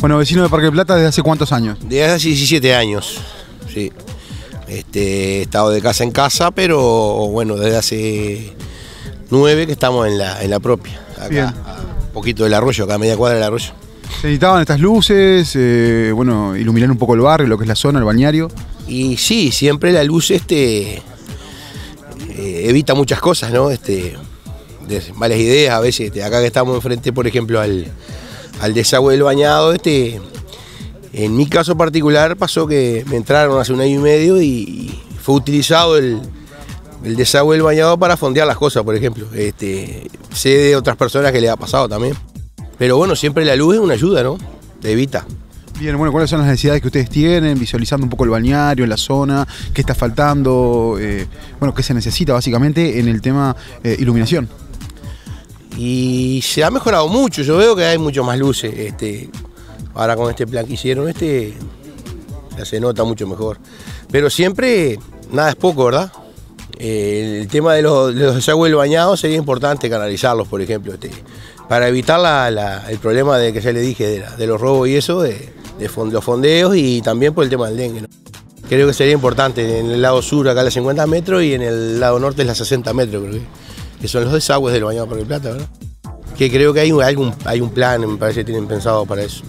Bueno, vecino de Parque del Plata desde hace cuántos años? Desde hace 17 años, sí. Este, he estado de casa en casa, pero bueno, desde hace 9 que estamos en la, en la propia. Acá, Bien. a poquito del arroyo, acá a media cuadra del arroyo. Se necesitaban estas luces, eh, bueno, iluminar un poco el barrio, lo que es la zona, el bañario. Y sí, siempre la luz este eh, evita muchas cosas, ¿no? Este, de malas ideas a veces. este, acá que estamos enfrente, por ejemplo, al, al desagüe del bañado, este, en mi caso particular pasó que me entraron hace un año y medio y fue utilizado el, desagüe del bañado para fondear las cosas, por ejemplo. Este, sé de otras personas que le ha pasado también. Pero bueno, siempre la luz es una ayuda, ¿no? Te evita. Bien, bueno, ¿cuáles son las necesidades que ustedes tienen? Visualizando un poco el bañario, la zona, qué está faltando, eh, bueno, qué se necesita básicamente en el tema eh, iluminación. Y se ha mejorado mucho, yo veo que hay mucho más luces. Este, ahora con este plan que hicieron, este se nota mucho mejor. Pero siempre nada es poco, ¿verdad? Eh, el tema de los, de los desagües del bañado sería importante canalizarlos, por ejemplo, este, para evitar el problema de que ya le dije de, los robos y eso, de, los fondeos y también por el tema del dengue. Creo que sería importante en el lado sur acá a los 50 metros y en el lado norte es las 60 metros, creo que, que son los desagües del bañado por el Plata, ¿verdad? Que creo que hay, algún, hay un plan, me parece que tienen pensado para eso.